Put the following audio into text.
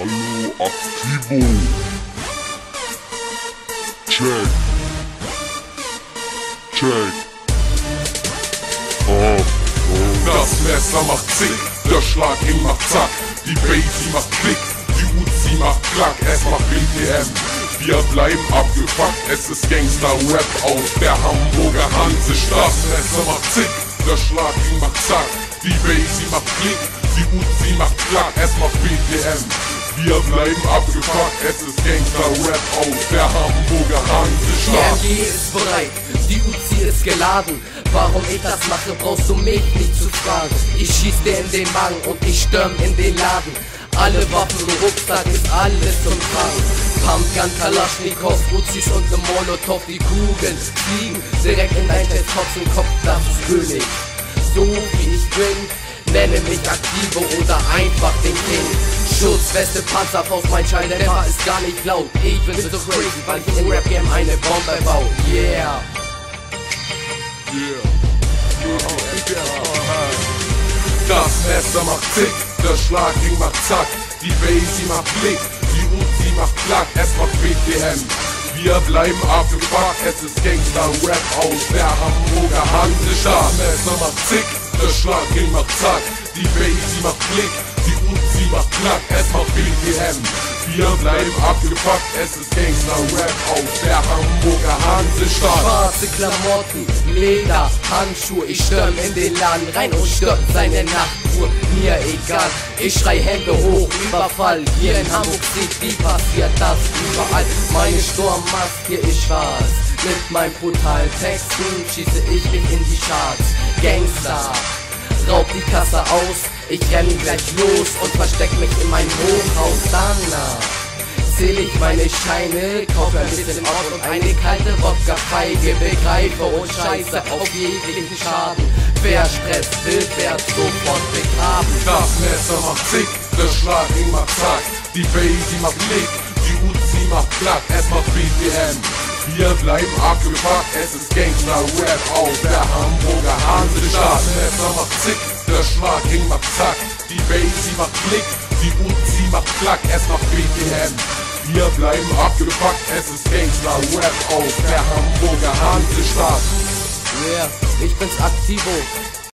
Hallo Aktivo. Check. Check. Oh, oh. Das Messer macht zick, der Schlag ihm macht zack, die Basie macht klick, die Uzi macht klack, es macht BTM. Wir bleiben abgefuckt, es ist Gangster-Rap aus der Hamburger Hansestadt. Messer macht zick, der Schlag macht zack, die Basie macht klick, die Uzi macht klack, es macht BTM. Wir bleiben abgefuckt, es ist Gangster-Rap aus der Hamburger Hansestadt. Die ist bereit, die Uzi ist geladen. Warum ich das mache, brauchst du mich nicht zu fragen. Ich schieß dir in den Magen und ich stürm in den Laden. Alle Waffen im Rucksack ist alles zum Tragen. Pumpgun, Kalaschnikow, Uzis und ne Molotow, die Kugeln fliegen direkt in dein Kopf, das ist König. So wie ich bin, nenne mich Aktivo oder einfach den King. Schutzweste, Panzerfaust, mein Schalldämpfer ist gar nicht laut. Ich bin so crazy, weil ich im Rap-Game eine Bombe baue. Yeah. Das Messer macht zick, der Schlagring macht zack, die Basie macht Blick, die Uzi macht klack, es macht BTM. Wir bleiben abgefuckt, es ist Gangster-Rap aus der Hamburger Hansestadt. Das Messer macht zick, der Schlagring macht zack, die Basie macht Blick, macht knack, es macht BTM. Wir bleiben abgefuckt, es ist Gangster-Rap aus der Hamburger Hansestadt. Schwarze Klamotten, Leder, Handschuhe, ich stürm in den Laden rein und stürm seine Nachtruhe. Mir egal, ich schrei Hände hoch, Überfall. Hier in Hamburg City passiert das überall. Meine Sturmmaske ist schwarz. Mit meinen brutalen Texten schieße ich mich in die Charts. Gangster raub die Kasse aus. Ich renne gleich los und versteck mich in mein Hochhaus. Danach zähl ich meine Scheine, kaufe ein bisschen Ort und eine kalte Wodka-Feige. Begreife und scheiße auf jeglichen Schaden. Wer stresst, will, wird sofort begraben. Das Messer macht zick, der Schlag macht zack. Die Basie macht Blick, die Uzi macht platt, es macht BTM. Wir bleiben abgefuckt, es ist Gangster-Rap aus der Hamburger Hansestadt. Messer macht zick, der Schlag macht zack. Die Basie macht Klick, die Uzi macht klack, es macht BTM. Wir bleiben abgefuckt, es ist Gangster-Rap aus der Hamburger Hansestadt. Yeah, ich bin's Aktivo,